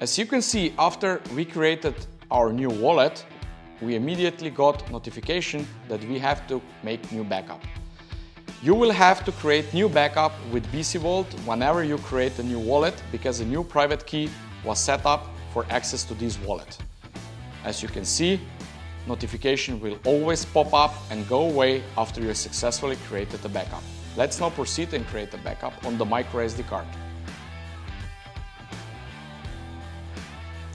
As you can see, after we created our new wallet, we immediately got notification that we have to make new backup. You will have to create new backup with BC Vault whenever you create a new wallet because a new private key was set up for access to this wallet. As you can see, notification will always pop up and go away after you successfully created a backup. Let's now proceed and create a backup on the microSD card.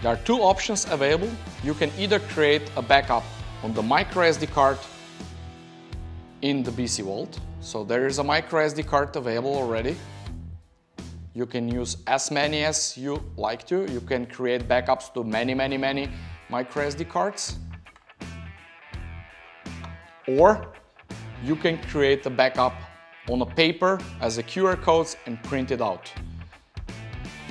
There are two options available. You can either create a backup on the microSD card in the BC Vault so there is a microSD card available already. You can use as many as you like to. You can create backups to many, many, many microSD cards. Or you can create a backup on a paper as a QR codes and print it out.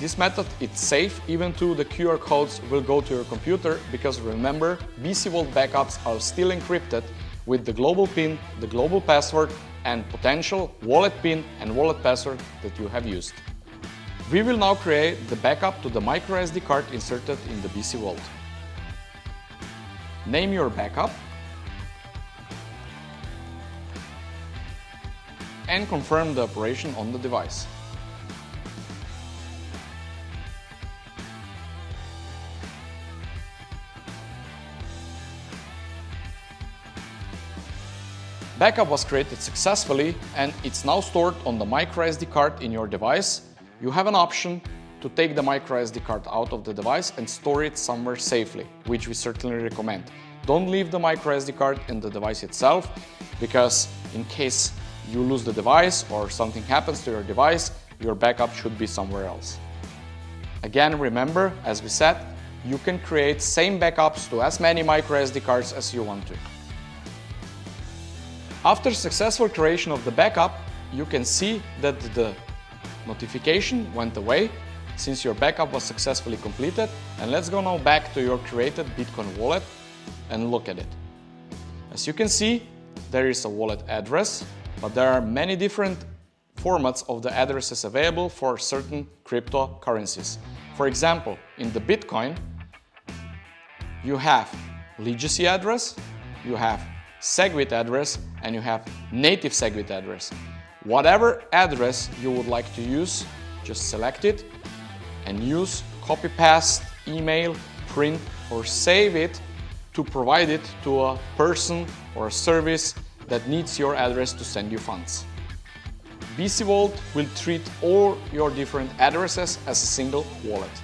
This method is safe even though the QR codes will go to your computer because remember BC Vault backups are still encrypted with the global PIN, the global password and potential wallet PIN and wallet password that you have used. We will now create the backup to the microSD card inserted in the BC Vault. Name your backup and confirm the operation on the device. Backup was created successfully and it's now stored on the microSD card in your device. You have an option to take the microSD card out of the device and store it somewhere safely, which we certainly recommend. Don't leave the microSD card in the device itself because in case you lose the device or something happens to your device, your backup should be somewhere else. Again, remember, as we said, you can create same backups to as many microSD cards as you want to. After successful creation of the backup, you can see that the notification went away since your backup was successfully completed. And let's go now back to your created Bitcoin wallet and look at it. As you can see, there is a wallet address, but there are many different formats of the addresses available for certain cryptocurrencies. For example, in the Bitcoin, you have legacy address, you have SegWit address and you have native SegWit address. Whatever address you would like to use, just select it and use copy paste, email, print or save it to provide it to a person or a service that needs your address to send you funds. BC Vault will treat all your different addresses as a single wallet.